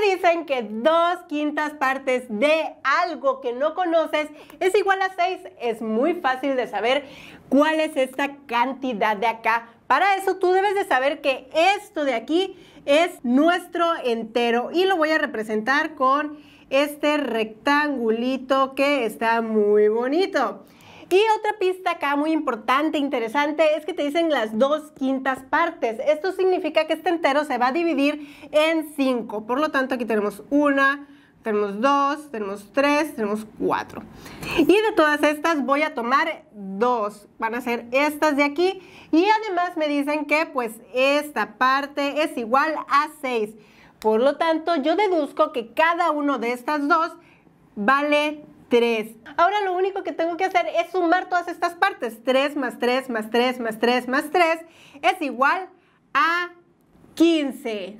dicen que dos quintas partes de algo que no conoces es igual a 6, es muy fácil de saber cuál es esta cantidad de acá. Para eso tú debes de saber que esto de aquí es nuestro entero y lo voy a representar con este rectangulito que está muy bonito. Y otra pista acá muy importante, interesante, es que te dicen las dos quintas partes. Esto significa que este entero se va a dividir en cinco. Por lo tanto, aquí tenemos una, tenemos dos, tenemos tres, tenemos cuatro. Y de todas estas voy a tomar dos. Van a ser estas de aquí. Y además me dicen que pues esta parte es igual a 6. Por lo tanto, yo deduzco que cada uno de estas dos vale 3. Ahora lo único que tengo que hacer es sumar todas estas partes. 3 más 3 más 3 más 3 más 3 es igual a 15.